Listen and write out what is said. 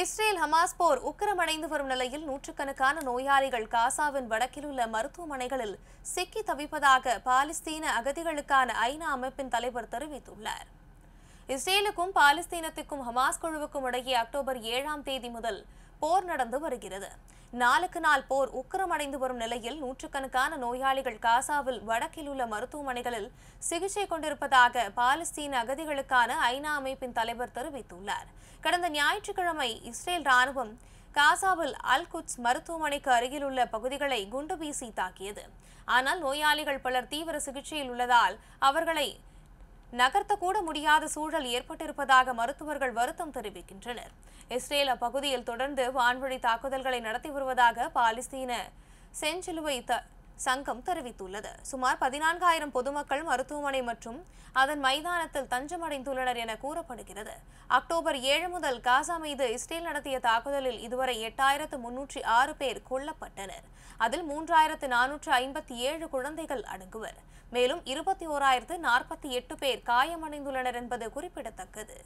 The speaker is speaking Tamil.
இஸ்ரேல் ஹமாஸ் போர் உக்கிரமடைந்து வரும் நிலையில் நூற்றுக்கணக்கான நோயாளிகள் காசாவின் வடக்கில் உள்ள மருத்துவமனைகளில் சிக்கி தவிப்பதாக பாலஸ்தீன அகதிகளுக்கான ஐநா அமைப்பின் தலைவர் தெரிவித்துள்ளார். இஸ்ரேலுக்கும் பாலஸ்தீனத்துக்கும் ஹமாஸ் குழுவுக்கும் இடையே அக்டோபர் ஏழாம் தேதி முதல் போர் நடந்து வருகிறது. நாளுக்கு நாள் போர் உக்கிரமடைந்து வரும் நிலையில் நூற்றுக்கணக்கான நோயாளிகள் காசாவில் வடக்கில் உள்ள மருத்துவமனைகளில் சிகிச்சை கொண்டிருப்பதாக பாலஸ்தீன அகதிகளுக்கான ஐநா அமைப்பின் தலைவர் தெரிவித்துள்ளார். கடந்த ஞாயிற்றுக்கிழமை இஸ்ரேல் ராணுவம் காசாவில் அல் குட்ஸ் மருத்துவமனைக்கு அருகிலுள்ள பகுதிகளை குண்டு வீசி தாக்கியது. ஆனால் நோயாளிகள் பலர் தீவிர சிகிச்சையில் உள்ளதால் அவர்களை நகர்த்தக்கூட முடியாத சூழல் ஏற்பட்டிருப்பதாக மருத்துவர்கள் வருத்தம் தெரிவிக்கின்றனர். இஸ்ரேல் அப்பகுதியில் தொடர்ந்து வான்வழி தாக்குதல்களை நடத்தி வருவதாக பாலஸ்தீன செஞ்சிலுவை த சங்கம் தெரிவித்துள்ளது. சுமார் பதினான்காயிரம் பொதுமக்கள் மருத்துவமனை மற்றும் அதன் மைதானத்தில் தஞ்சமடைந்துள்ளனர் என கூறப்படுகிறது. அக்டோபர் ஏழு முதல் காசா மீது இஸ்ரேல் நடத்திய தாக்குதலில் இதுவரை எட்டாயிரத்து முன்னூற்றி ஆறு பேர் கொல்லப்பட்டனர். அதில் மூன்றாயிரத்து நானூற்று ஐம்பத்தி ஏழு குழந்தைகள் அடங்குவர். மேலும் இருபத்தி ஓராயிரத்து நாற்பத்தி எட்டு பேர் காயமடைந்துள்ளனர் என்பது குறிப்பிடத்தக்கது.